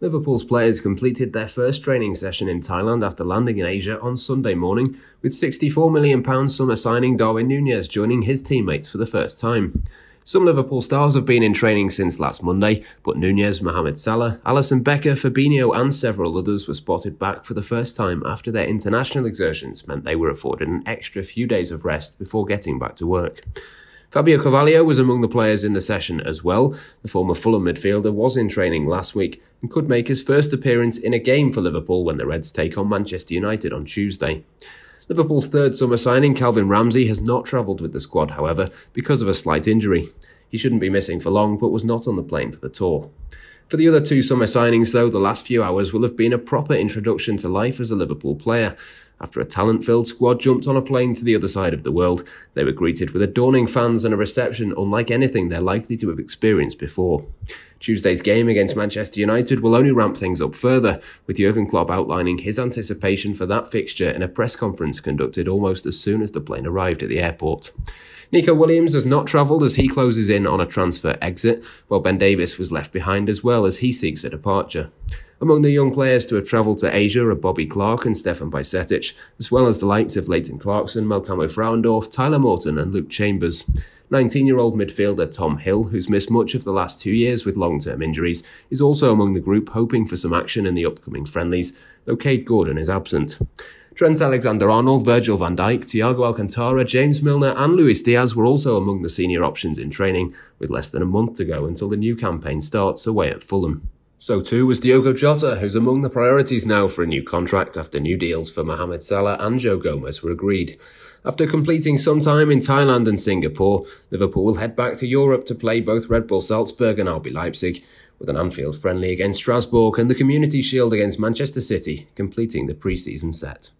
Liverpool's players completed their first training session in Thailand after landing in Asia on Sunday morning, with £64 million summer signing Darwin Nunez joining his teammates for the first time. Some Liverpool stars have been in training since last Monday, but Nunez, Mohamed Salah, Alisson Becker, Fabinho, and several others were spotted back for the first time after their international exertions meant they were afforded an extra few days of rest before getting back to work. Fabio Carvalho was among the players in the session as well. The former Fulham midfielder was in training last week and could make his first appearance in a game for Liverpool when the Reds take on Manchester United on Tuesday. Liverpool's third summer signing, Calvin Ramsay, has not travelled with the squad, however, because of a slight injury. He shouldn't be missing for long, but was not on the plane for the tour. For the other two summer signings, though, the last few hours will have been a proper introduction to life as a Liverpool player. After a talent filled squad jumped on a plane to the other side of the world, they were greeted with adorning fans and a reception unlike anything they're likely to have experienced before. Tuesday's game against Manchester United will only ramp things up further, with Jurgen Klopp outlining his anticipation for that fixture in a press conference conducted almost as soon as the plane arrived at the airport. Nico Williams has not travelled as he closes in on a transfer exit, while Ben Davies was left behind as well as he seeks a departure. Among the young players to have travelled to Asia are Bobby Clark and Stefan Bajcetic, as well as the likes of Leighton Clarkson, Melkamo Frauendorf, Tyler Morton and Luke Chambers. 19-year-old midfielder Tom Hill, who's missed much of the last two years with long-term injuries, is also among the group hoping for some action in the upcoming friendlies, though Kaide Gordon is absent. Trent Alexander-Arnold, Virgil van Dijk, Thiago Alcantara, James Milner and Luis Diaz were also among the senior options in training, with less than a month to go until the new campaign starts away at Fulham. So too was Diogo Jota, who's among the priorities now for a new contract after new deals for Mohamed Salah and Joe Gomez were agreed. After completing some time in Thailand and Singapore, Liverpool will head back to Europe to play both Red Bull Salzburg and RB Leipzig, with an Anfield friendly against Strasbourg and the Community Shield against Manchester City completing the pre-season set.